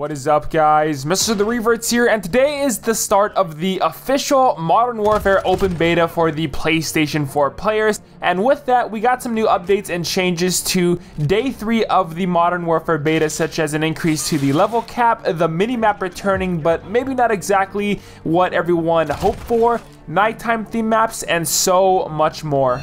What is up guys, Mr. The Revertz here, and today is the start of the official Modern Warfare open beta for the PlayStation 4 players, and with that we got some new updates and changes to day 3 of the Modern Warfare beta such as an increase to the level cap, the minimap returning but maybe not exactly what everyone hoped for, nighttime theme maps, and so much more.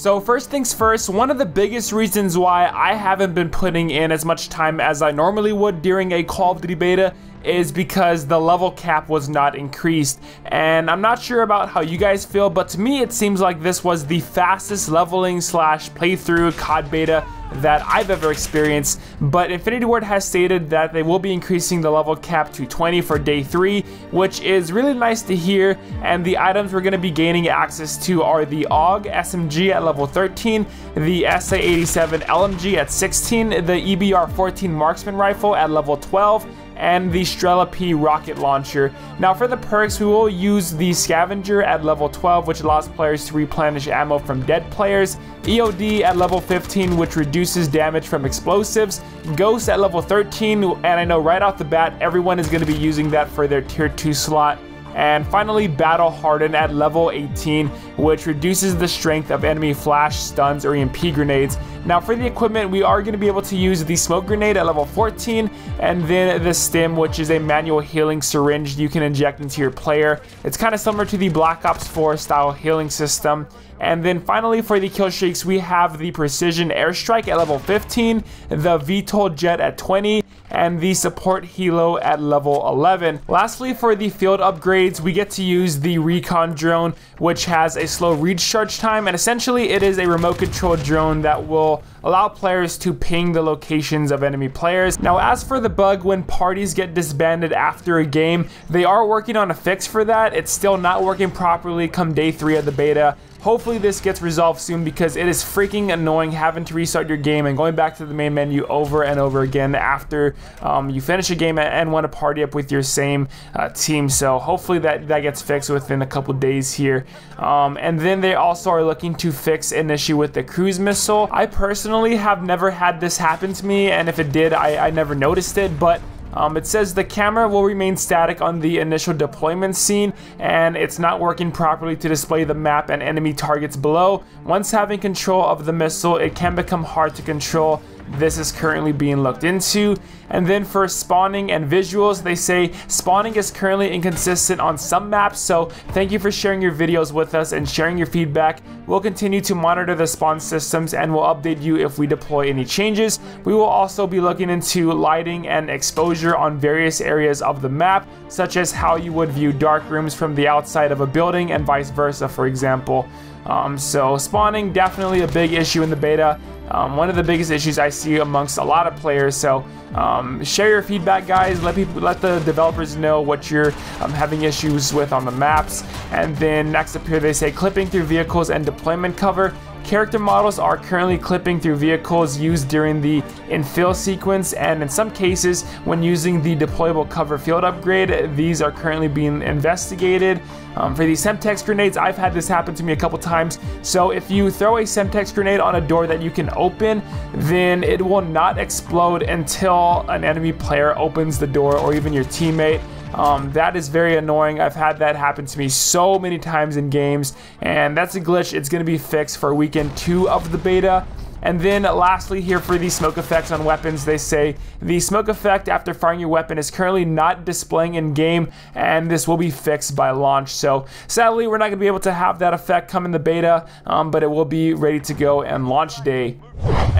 So first things first, one of the biggest reasons why I haven't been putting in as much time as I normally would during a Call of Duty beta is because the level cap was not increased. And I'm not sure about how you guys feel, but to me it seems like this was the fastest leveling slash playthrough COD beta that I've ever experienced, but Infinity Ward has stated that they will be increasing the level cap to 20 for day 3, which is really nice to hear, and the items we're going to be gaining access to are the AUG SMG at level 13, the SA-87 LMG at 16, the EBR-14 Marksman Rifle at level 12, and the Strela P rocket launcher. Now for the perks, we will use the Scavenger at level 12, which allows players to replenish ammo from dead players, EOD at level 15, which reduces damage from explosives, Ghost at level 13, and I know right off the bat, everyone is going to be using that for their tier 2 slot. And finally, Battle Harden at level 18, which reduces the strength of enemy flash, stuns, or EMP grenades. Now for the equipment, we are going to be able to use the smoke grenade at level 14, and then the stim, which is a manual healing syringe you can inject into your player. It's kind of similar to the Black Ops 4 style healing system. And then finally for the kill streaks, we have the Precision Airstrike at level 15, the VTOL Jet at 20, and the support helo at level 11. Lastly, for the field upgrades, we get to use the recon drone, which has a slow recharge time, and essentially it is a remote control drone that will allow players to ping the locations of enemy players. Now, as for the bug when parties get disbanded after a game, they are working on a fix for that. It's still not working properly come day three of the beta. Hopefully this gets resolved soon because it is freaking annoying having to restart your game and going back to the main menu over and over again after um, you finish a game and want to party up with your same uh, team. So hopefully that, that gets fixed within a couple days here. Um, and then they also are looking to fix an issue with the cruise missile. I personally have never had this happen to me and if it did, I, I never noticed it, but um, it says the camera will remain static on the initial deployment scene and it's not working properly to display the map and enemy targets below. Once having control of the missile, it can become hard to control this is currently being looked into. And then for spawning and visuals, they say spawning is currently inconsistent on some maps, so thank you for sharing your videos with us and sharing your feedback. We'll continue to monitor the spawn systems and we'll update you if we deploy any changes. We will also be looking into lighting and exposure on various areas of the map, such as how you would view dark rooms from the outside of a building and vice versa, for example. Um, so spawning definitely a big issue in the beta. Um, one of the biggest issues I see amongst a lot of players. So um, share your feedback, guys. Let people, let the developers know what you're um, having issues with on the maps. And then next up here, they say clipping through vehicles and deployment cover. Character models are currently clipping through vehicles used during the infill sequence, and in some cases, when using the deployable cover field upgrade, these are currently being investigated. Um, for these Semtex grenades, I've had this happen to me a couple times. So if you throw a Semtex grenade on a door that you can open, then it will not explode until an enemy player opens the door or even your teammate. Um, that is very annoying. I've had that happen to me so many times in games, and that's a glitch. It's going to be fixed for weekend two of the beta. And then lastly here for the smoke effects on weapons, they say the smoke effect after firing your weapon is currently not displaying in game and this will be fixed by launch. So sadly, we're not gonna be able to have that effect come in the beta, um, but it will be ready to go and launch day.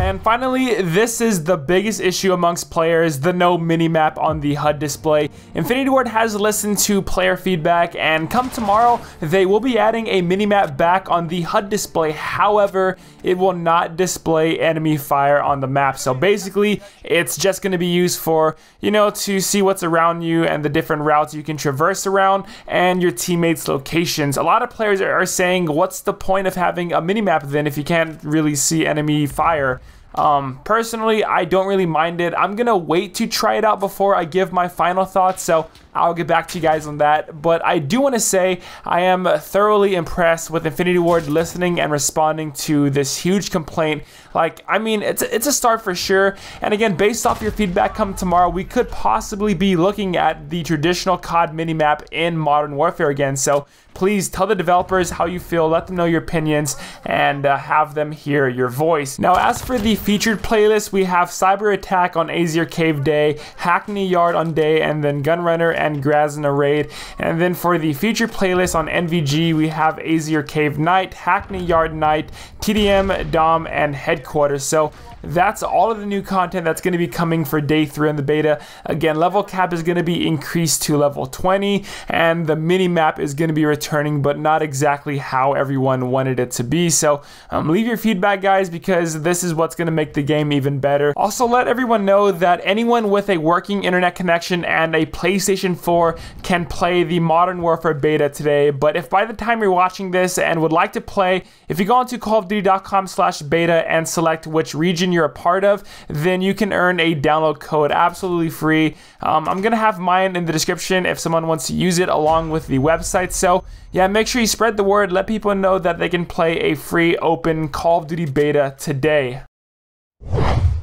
And finally, this is the biggest issue amongst players, the no minimap on the HUD display. Infinity Ward has listened to player feedback and come tomorrow, they will be adding a minimap back on the HUD display. However, it will not display enemy fire on the map. So basically, it's just going to be used for, you know, to see what's around you and the different routes you can traverse around and your teammates' locations. A lot of players are saying, what's the point of having a minimap then if you can't really see enemy fire? Um, personally, I don't really mind it. I'm gonna wait to try it out before I give my final thoughts, so I'll get back to you guys on that. But I do want to say I am thoroughly impressed with Infinity Ward listening and responding to this huge complaint. Like, I mean, it's a, it's a start for sure. And again, based off your feedback come tomorrow, we could possibly be looking at the traditional COD minimap in Modern Warfare again. So please tell the developers how you feel, let them know your opinions, and uh, have them hear your voice. Now, as for the featured playlist, we have Cyber Attack on Azir Cave Day, Hackney Yard on Day, and then Gunrunner and Grazna Raid. And then for the featured playlist on NVG, we have Azir Cave Night, Hackney Yard Night, TDM, Dom, and Headquarters. So that's all of the new content that's going to be coming for day three in the beta. Again, level cap is going to be increased to level 20, and the mini map is going to be returning, but not exactly how everyone wanted it to be. So um, leave your feedback, guys, because this is what's going to make the game even better. Also, let everyone know that anyone with a working internet connection and a PlayStation 4 can play the Modern Warfare beta today. But if by the time you're watching this and would like to play, if you go onto callofduty.com slash beta and select which region you're a part of, then you can earn a download code absolutely free. Um, I'm to have mine in the description if someone wants to use it along with the website. So, yeah, make sure you spread the word. Let people know that they can play a free open Call of Duty beta today.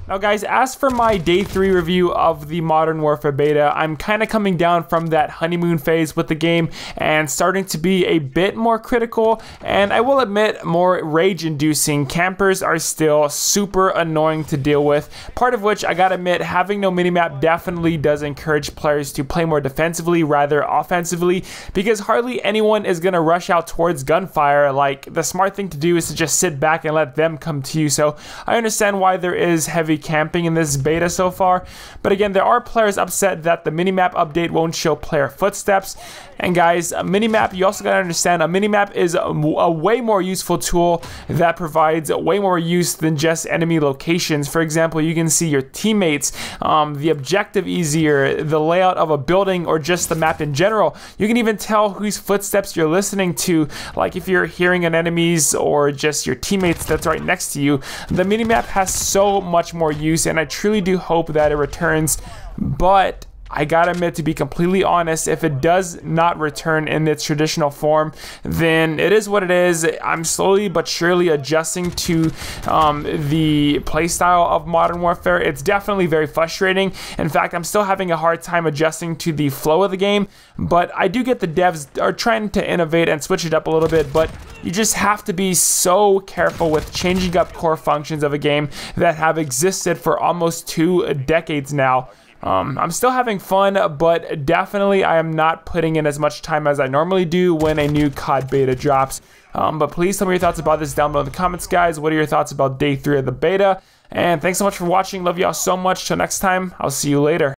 Now guys, as for my day 3 review of the Modern Warfare beta, I'm kind of coming down from that honeymoon phase with the game and starting to be a bit more critical. And I will admit more rage inducing. Campers are still super annoying to deal with, part of which I gotta admit having no minimap definitely does encourage players to play more defensively rather offensively because hardly anyone is gonna rush out towards gunfire. Like the smart thing to do is to just sit back and let them come to you. So I understand why there is heavy camping in this beta so far. But again, there are players upset that the minimap update won't show player footsteps. And guys, a minimap, you also gotta understand, a minimap is a, a way more useful tool that provides way more use than just enemy locations. For example, you can see your teammates, um, the objective easier, the layout of a building, or just the map in general. You can even tell whose footsteps you're listening to, like if you're hearing an enemy's or just your teammates that's right next to you. The minimap has so much more use, and I truly do hope that it returns. But I gotta admit, to be completely honest, if it does not return in its traditional form, then it is what it is. I'm slowly but surely adjusting to um, the playstyle of Modern Warfare. It's definitely very frustrating. In fact, I'm still having a hard time adjusting to the flow of the game, but I do get the devs are trying to innovate and switch it up a little bit, but you just have to be so careful with changing up core functions of a game that have existed for almost two decades now. Um, I'm still having fun, but definitely I am not putting in as much time as I normally do when a new COD beta drops. Um, but please tell me your thoughts about this down below in the comments, guys. What are your thoughts about day three of the beta? And thanks so much for watching. Love y'all so much. Till next time, I'll see you later.